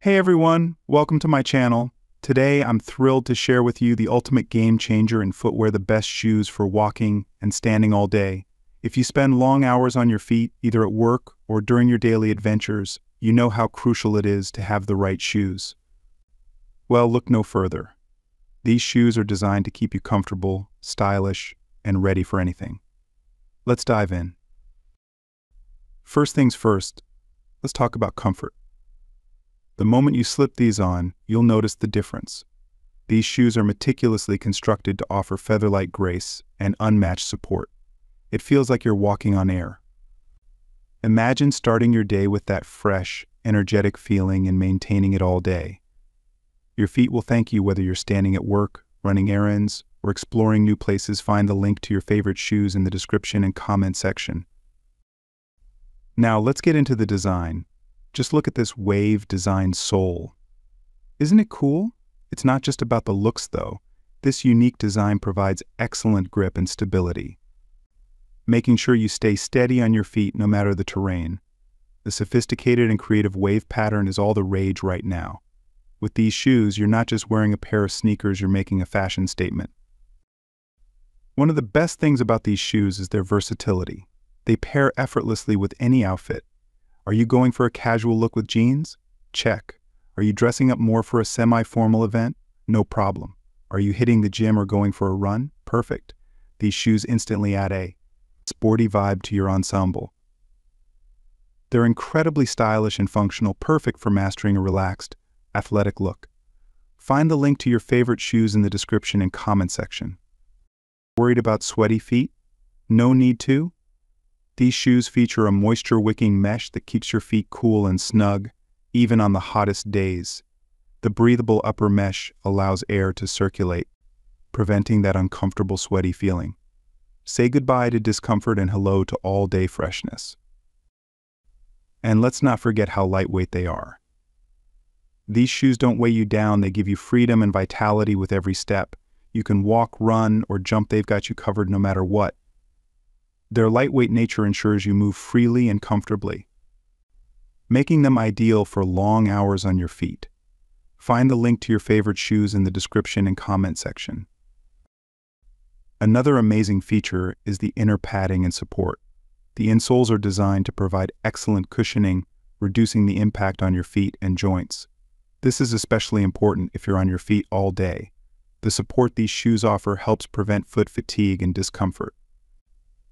Hey everyone, welcome to my channel. Today I'm thrilled to share with you the ultimate game changer in footwear the best shoes for walking and standing all day. If you spend long hours on your feet, either at work or during your daily adventures, you know how crucial it is to have the right shoes. Well, look no further. These shoes are designed to keep you comfortable, stylish, and ready for anything. Let's dive in. First things first, let's talk about comfort. The moment you slip these on, you'll notice the difference. These shoes are meticulously constructed to offer feather-like grace and unmatched support. It feels like you're walking on air. Imagine starting your day with that fresh, energetic feeling and maintaining it all day. Your feet will thank you whether you're standing at work, running errands, or exploring new places. Find the link to your favorite shoes in the description and comment section. Now let's get into the design. Just look at this wave designed sole. Isn't it cool? It's not just about the looks though. This unique design provides excellent grip and stability, making sure you stay steady on your feet no matter the terrain. The sophisticated and creative wave pattern is all the rage right now. With these shoes, you're not just wearing a pair of sneakers, you're making a fashion statement. One of the best things about these shoes is their versatility. They pair effortlessly with any outfit, are you going for a casual look with jeans? Check. Are you dressing up more for a semi-formal event? No problem. Are you hitting the gym or going for a run? Perfect. These shoes instantly add a sporty vibe to your ensemble. They're incredibly stylish and functional, perfect for mastering a relaxed, athletic look. Find the link to your favorite shoes in the description and comment section. Worried about sweaty feet? No need to? These shoes feature a moisture-wicking mesh that keeps your feet cool and snug, even on the hottest days. The breathable upper mesh allows air to circulate, preventing that uncomfortable sweaty feeling. Say goodbye to discomfort and hello to all-day freshness. And let's not forget how lightweight they are. These shoes don't weigh you down, they give you freedom and vitality with every step. You can walk, run, or jump, they've got you covered no matter what. Their lightweight nature ensures you move freely and comfortably, making them ideal for long hours on your feet. Find the link to your favorite shoes in the description and comment section. Another amazing feature is the inner padding and support. The insoles are designed to provide excellent cushioning, reducing the impact on your feet and joints. This is especially important if you're on your feet all day. The support these shoes offer helps prevent foot fatigue and discomfort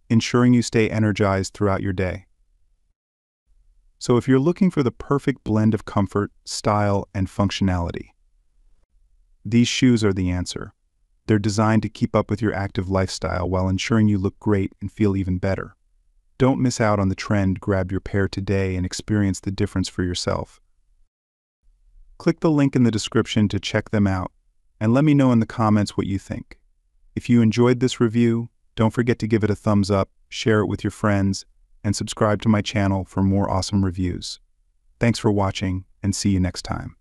ensuring you stay energized throughout your day. So if you're looking for the perfect blend of comfort, style, and functionality, these shoes are the answer. They're designed to keep up with your active lifestyle while ensuring you look great and feel even better. Don't miss out on the trend, grab your pair today and experience the difference for yourself. Click the link in the description to check them out, and let me know in the comments what you think. If you enjoyed this review, don't forget to give it a thumbs up, share it with your friends, and subscribe to my channel for more awesome reviews. Thanks for watching, and see you next time.